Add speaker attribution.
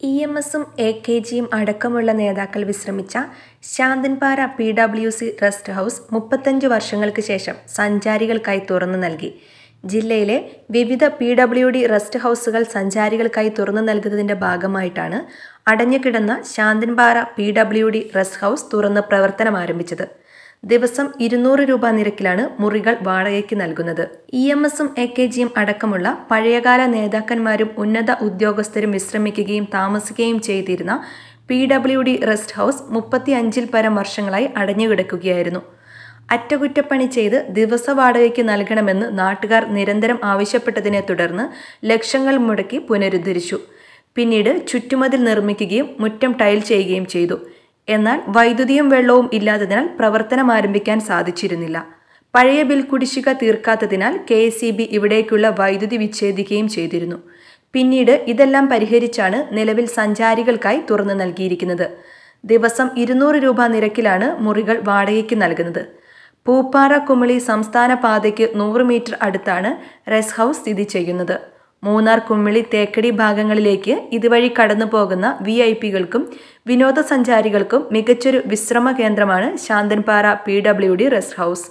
Speaker 1: E M എസും A K ജിയും അടക്കമുള്ള നേതാക്കൾ വിശ്രമിച്ച Santhanpara P W C rest house മുപ്പത്തഞ്ച് വർഷങ്ങൾക്ക് ശേഷം സഞ്ചാരികൾക്കായി തുറന്നു നൽകി. ജില്ലയിലെ വിവിധ പി ഡബ്ല്യു ഡി റെസ്റ്റ് ഹൗസുകൾ സഞ്ചാരികൾക്കായി തുറന്നു നൽകുന്നതിന്റെ ഭാഗമായിട്ടാണ് അടഞ്ഞുകിടന്ന Santhanpara P W D rest house തുറന്ന് പ്രവർത്തനം ആരംഭിച്ചത്. ദിവസം ഇരുന്നൂറ് രൂപ നിരക്കിലാണ് മുറികൾ വാടകയ്ക്ക് നൽകുന്നത്. ഇ എം എസും എ കെ ജിയും അടക്കമുള്ള പഴയകാല നേതാക്കന്മാരും ഉന്നത ഉദ്യോഗസ്ഥരും വിശ്രമിക്കുകയും താമസിക്കുകയും ചെയ്തിരുന്ന P W D rest house മുപ്പത്തി അഞ്ചിൽ പരം വർഷങ്ങളായി അടഞ്ഞുകിടക്കുകയായിരുന്നു. അറ്റകുറ്റപ്പണി ചെയ്ത് ദിവസ വാടകയ്ക്ക് നൽകണമെന്ന് നാട്ടുകാർ നിരന്തരം ആവശ്യപ്പെട്ടതിനെ തുടർന്ന് ലക്ഷങ്ങൾ മുടക്കി പുനരുദ്ധരിച്ചു. പിന്നീട് ചുറ്റുമതിൽ നിർമ്മിക്കുകയും മുറ്റം ടൈൽ ചെയ്യുകയും ചെയ്തു. എന്നാൽ വൈദ്യുതിയും വെള്ളവും ഇല്ലാത്തതിനാൽ പ്രവർത്തനം ആരംഭിക്കാൻ സാധിച്ചിരുന്നില്ല. പഴയ ബിൽ കുടിശ്ശിക തീർക്കാത്തതിനാൽ കെ എസ് ഇ ബി ഇവിടേക്കുള്ള വൈദ്യുതി വിച്ഛേദിക്കുകയും ചെയ്തിരുന്നു. പിന്നീട് ഇതെല്ലാം പരിഹരിച്ചാണ് നിലവിൽ സഞ്ചാരികൾക്കായി തുറന്നു നൽകിയിരിക്കുന്നത്. ദിവസം ഇരുന്നൂറ് രൂപ നിരക്കിലാണ് മുറികൾ വാടകയ്ക്ക് നൽകുന്നത്. പൂപ്പാറ കുമളി സംസ്ഥാന പാതയ്ക്ക് നൂറ് മീറ്റർ അടുത്താണ് റെസ്റ്റ് ഹൗസ് സ്ഥിതി ചെയ്യുന്നത്. മൂന്നാർ കുമ്മിളി തേക്കടി ഭാഗങ്ങളിലേക്ക് ഇതുവഴി കടന്നു പോകുന്ന വി ഐ പികൾക്കും വിനോദസഞ്ചാരികൾക്കും മികച്ചൊരു വിശ്രമ കേന്ദ്രമാണ് Santhanpara P W D rest house